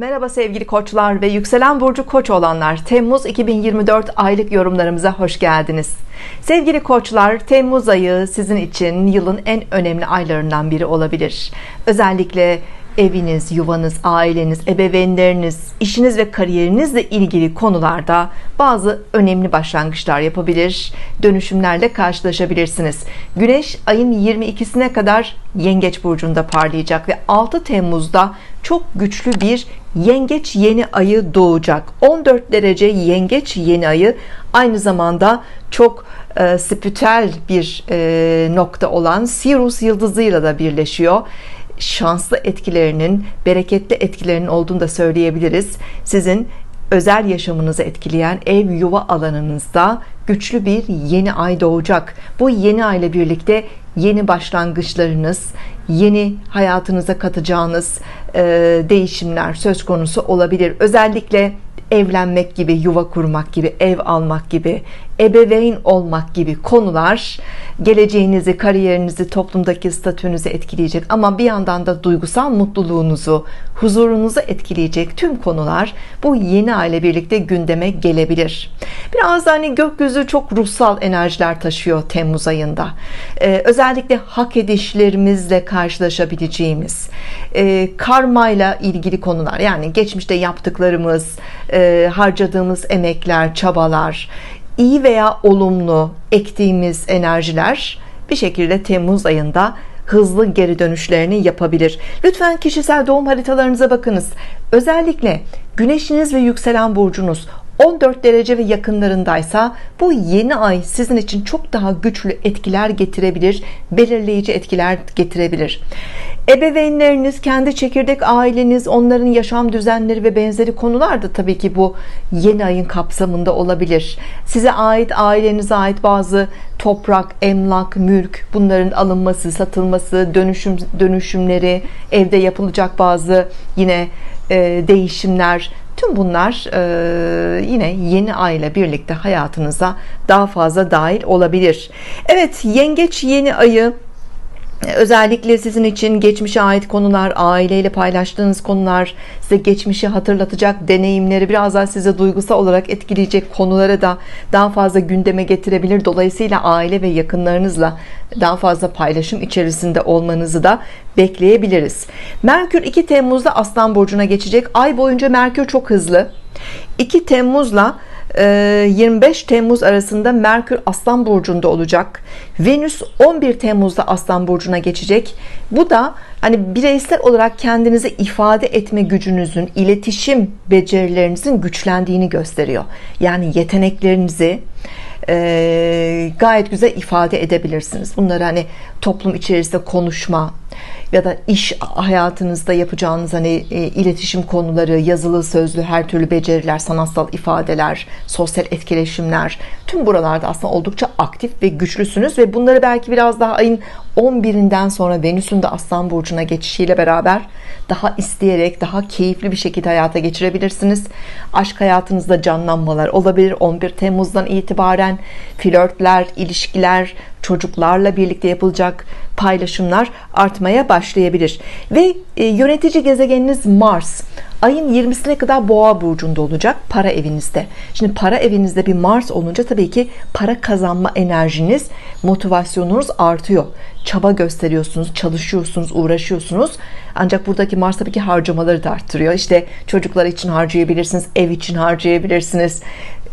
Merhaba sevgili koçlar ve yükselen burcu koç olanlar. Temmuz 2024 aylık yorumlarımıza hoş geldiniz. Sevgili koçlar Temmuz ayı sizin için yılın en önemli aylarından biri olabilir. Özellikle eviniz, yuvanız, aileniz, ebeveynleriniz, işiniz ve kariyerinizle ilgili konularda bazı önemli başlangıçlar yapabilir, dönüşümlerle karşılaşabilirsiniz. Güneş ayın 22'sine kadar Yengeç burcunda parlayacak ve 6 Temmuz'da çok güçlü bir Yengeç yeni ayı doğacak. 14 derece Yengeç yeni ayı aynı zamanda çok e, spiritüel bir e, nokta olan Sirius yıldızıyla da birleşiyor şanslı etkilerinin, bereketli etkilerinin olduğunu da söyleyebiliriz. Sizin özel yaşamınızı etkileyen ev yuva alanınızda güçlü bir yeni ay doğacak. Bu yeni ay ile birlikte yeni başlangıçlarınız, yeni hayatınıza katacağınız e, değişimler söz konusu olabilir. Özellikle evlenmek gibi, yuva kurmak gibi, ev almak gibi, ebeveyn olmak gibi konular geleceğinizi, kariyerinizi, toplumdaki statünüzü etkileyecek ama bir yandan da duygusal mutluluğunuzu, huzurunuzu etkileyecek tüm konular bu yeni aile birlikte gündeme gelebilir. Biraz da hani gökyüzü çok ruhsal enerjiler taşıyor Temmuz ayında. Ee, özellikle hak edişlerimizle karşılaşabileceğimiz, e, karmayla ilgili konular yani geçmişte yaptıklarımız, e, harcadığımız emekler, çabalar, iyi veya olumlu ektiğimiz enerjiler bir şekilde Temmuz ayında hızlı geri dönüşlerini yapabilir. Lütfen kişisel doğum haritalarınıza bakınız. Özellikle güneşiniz ve yükselen burcunuz 14 derece ve yakınlarındaysa bu yeni ay sizin için çok daha güçlü etkiler getirebilir belirleyici etkiler getirebilir ebeveynleriniz kendi çekirdek aileniz onların yaşam düzenleri ve benzeri konular da tabii ki bu yeni ayın kapsamında olabilir size ait ailenize ait bazı toprak emlak mülk bunların alınması satılması dönüşüm dönüşümleri evde yapılacak bazı yine e, değişimler Tüm bunlar e, yine yeni ay ile birlikte hayatınıza daha fazla dahil olabilir. Evet yengeç yeni ayı Özellikle sizin için geçmişe ait konular, aileyle paylaştığınız konular, size geçmişi hatırlatacak deneyimleri, biraz daha size duygusal olarak etkileyecek konuları da daha fazla gündeme getirebilir. Dolayısıyla aile ve yakınlarınızla daha fazla paylaşım içerisinde olmanızı da bekleyebiliriz. Merkür 2 Temmuz'da Aslan Burcu'na geçecek. Ay boyunca Merkür çok hızlı. 2 Temmuz'la 25 ee, Temmuz arasında Merkür Aslan Burcu'nda olacak. Venüs 11 Temmuz'da Aslan Burcu'na geçecek. Bu da hani bireysel olarak kendinizi ifade etme gücünüzün iletişim becerilerinizin güçlendiğini gösteriyor. Yani yeteneklerinizi e, gayet güzel ifade edebilirsiniz. Bunları hani toplum içerisinde konuşma ya da iş hayatınızda yapacağınız hani e, iletişim konuları, yazılı, sözlü her türlü beceriler, sanatsal ifadeler, sosyal etkileşimler tüm buralarda aslında oldukça aktif ve güçlüsünüz ve bunları belki biraz daha ayın 11'inden sonra Venüs'ün de Aslan burcuna geçişiyle beraber daha isteyerek, daha keyifli bir şekilde hayata geçirebilirsiniz. Aşk hayatınızda canlanmalar olabilir. 11 Temmuz'dan itibaren flörtler, ilişkiler, çocuklarla birlikte yapılacak paylaşımlar artmaya başlayabilir. Ve e, yönetici gezegeniniz Mars ayın 20'sine kadar boğa burcunda olacak para evinizde. Şimdi para evinizde bir Mars olunca tabii ki para kazanma enerjiniz motivasyonunuz artıyor. Çaba gösteriyorsunuz çalışıyorsunuz uğraşıyorsunuz. Ancak buradaki Mars tabii ki harcamaları da arttırıyor. İşte çocuklar için harcayabilirsiniz ev için harcayabilirsiniz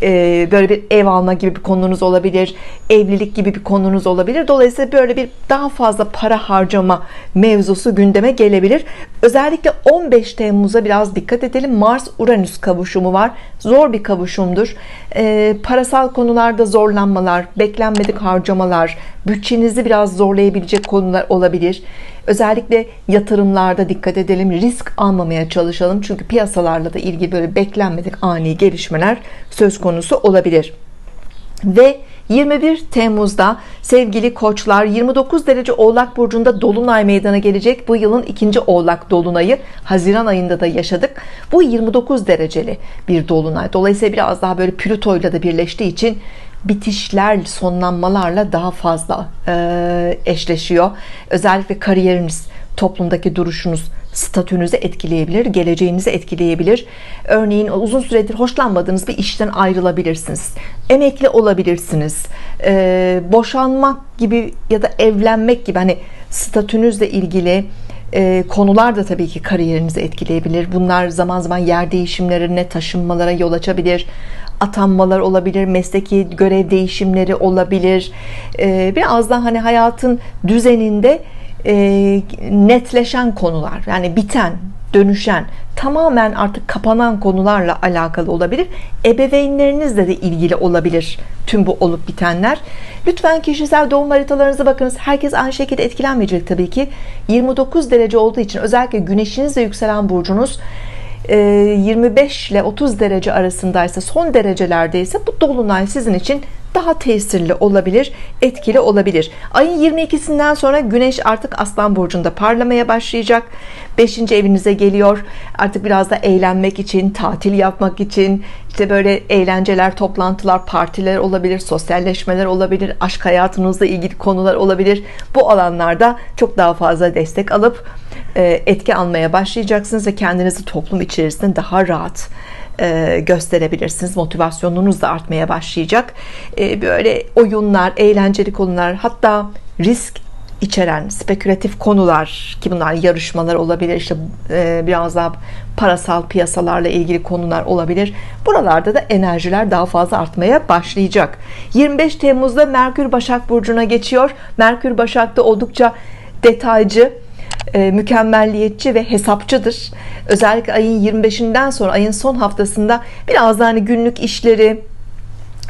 e, böyle bir ev alma gibi bir konunuz olabilir evlilik gibi bir konunuz olabilir. Dolayısıyla böyle bir daha fazla para harcama mevzusu gündeme gelebilir. Özellikle 15 Temmuz'a biraz dikkat edelim. Mars Uranüs kavuşumu var. Zor bir kavuşumdur. E, parasal konularda zorlanmalar beklenmedik harcamalar bütçenizi biraz zorlayabilecek konular olabilir özellikle yatırımlarda dikkat edelim risk almamaya çalışalım. Çünkü piyasalarla da ilgili böyle beklenmedik ani gelişmeler söz konusu olabilir. Ve 21 Temmuz'da sevgili koçlar 29 derece oğlak burcunda dolunay meydana gelecek. Bu yılın ikinci oğlak dolunayı Haziran ayında da yaşadık. Bu 29 dereceli bir dolunay. Dolayısıyla biraz daha böyle Plüto ile de birleştiği için bitişler sonlanmalarla daha fazla e, eşleşiyor. Özellikle kariyeriniz toplumdaki duruşunuz statünüzü etkileyebilir geleceğinizi etkileyebilir. Örneğin uzun süredir hoşlanmadığınız bir işten ayrılabilirsiniz. Emekli olabilirsiniz. Ee, boşanmak gibi ya da evlenmek gibi hani statünüzle ilgili e, konular da tabii ki kariyerinizi etkileyebilir. Bunlar zaman zaman yer değişimlerine taşınmalara yol açabilir atanmalar olabilir mesleki görev değişimleri olabilir. E, biraz daha hani hayatın düzeninde e, netleşen konular yani biten dönüşen tamamen artık kapanan konularla alakalı olabilir. Ebeveynlerinizle de ilgili olabilir tüm bu olup bitenler. Lütfen kişisel doğum haritalarınıza bakınız. Herkes aynı şekilde etkilenmeyecek tabii ki. 29 derece olduğu için özellikle güneşiniz ve yükselen burcunuz 25 ile 30 derece arasındaysa son derecelerdeyse bu dolunay sizin için daha tesirli olabilir etkili olabilir. Ayın 22'sinden sonra güneş artık aslan burcunda parlamaya başlayacak. 5. evinize geliyor. Artık biraz da eğlenmek için tatil yapmak için işte böyle eğlenceler toplantılar partiler olabilir sosyalleşmeler olabilir aşk hayatınızla ilgili konular olabilir. Bu alanlarda çok daha fazla destek alıp etki almaya başlayacaksınız ve kendinizi toplum içerisinde daha rahat e, gösterebilirsiniz. Motivasyonunuz da artmaya başlayacak. E, böyle oyunlar eğlenceli konular hatta risk içeren spekülatif konular ki bunlar yarışmalar olabilir işte biraz daha parasal piyasalarla ilgili konular olabilir. Buralarda da enerjiler daha fazla artmaya başlayacak. 25 Temmuz'da Merkür Başak Burcu'na geçiyor. Merkür Başak'ta oldukça detaycı e, mükemmelliyetçi ve hesapçıdır. Özellikle ayın 25'inden sonra ayın son haftasında biraz da hani günlük işleri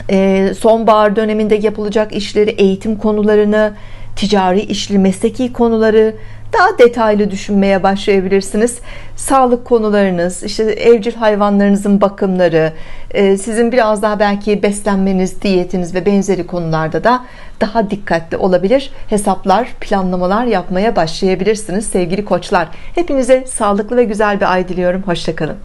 e, sonbahar döneminde yapılacak işleri eğitim konularını ticari işli mesleki konuları daha detaylı düşünmeye başlayabilirsiniz. Sağlık konularınız işte evcil hayvanlarınızın bakımları e, sizin biraz daha belki beslenmeniz diyetiniz ve benzeri konularda da daha dikkatli olabilir hesaplar planlamalar yapmaya başlayabilirsiniz sevgili koçlar. Hepinize sağlıklı ve güzel bir ay diliyorum. Hoşçakalın